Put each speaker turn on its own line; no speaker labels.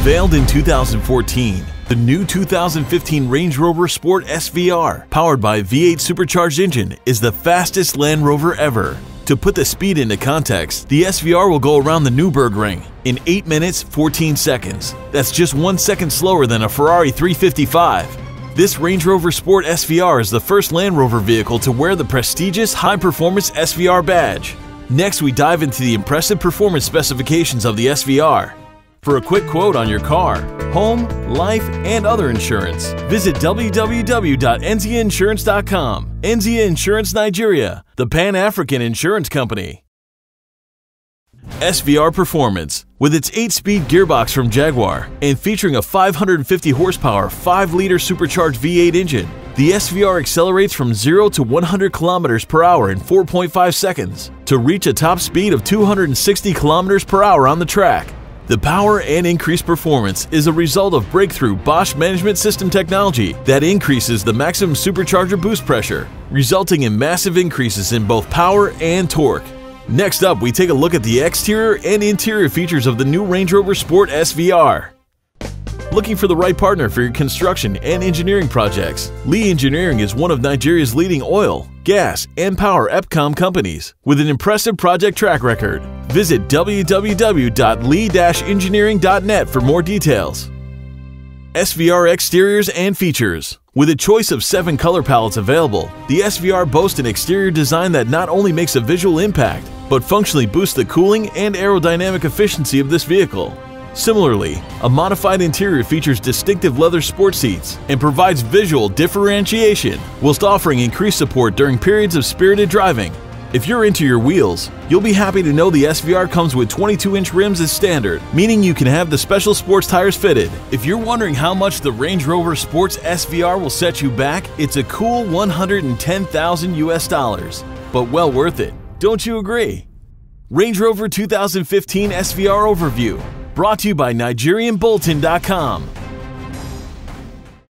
Unveiled in 2014, the new 2015 Range Rover Sport SVR, powered by a V8 supercharged engine, is the fastest Land Rover ever. To put the speed into context, the SVR will go around the Nürburgring in 8 minutes 14 seconds. That's just one second slower than a Ferrari 355. This Range Rover Sport SVR is the first Land Rover vehicle to wear the prestigious high performance SVR badge. Next, we dive into the impressive performance specifications of the SVR. For a quick quote on your car, home, life, and other insurance, visit www.enziainsurance.com. Enzia Insurance Nigeria, the Pan African Insurance Company. SVR Performance, with its 8 speed gearbox from Jaguar and featuring a 550 horsepower 5 liter supercharged V8 engine, the SVR accelerates from 0 to 100 kilometers per hour in 4.5 seconds to reach a top speed of 260 kilometers per hour on the track. The power and increased performance is a result of breakthrough Bosch management system technology that increases the maximum supercharger boost pressure, resulting in massive increases in both power and torque. Next up, we take a look at the exterior and interior features of the new Range Rover Sport SVR. Looking for the right partner for your construction and engineering projects? Lee Engineering is one of Nigeria's leading oil, gas, and power EPCOM companies with an impressive project track record. Visit www.lee-engineering.net for more details. SVR exteriors and features. With a choice of seven color palettes available, the SVR boasts an exterior design that not only makes a visual impact, but functionally boosts the cooling and aerodynamic efficiency of this vehicle. Similarly, a modified interior features distinctive leather sport seats and provides visual differentiation, whilst offering increased support during periods of spirited driving. If you're into your wheels, you'll be happy to know the SVR comes with 22-inch rims as standard, meaning you can have the special sports tires fitted. If you're wondering how much the Range Rover Sports SVR will set you back, it's a cool 110,000 US dollars, but well worth it. Don't you agree? Range Rover 2015 SVR Overview, brought to you by NigerianBulletin.com.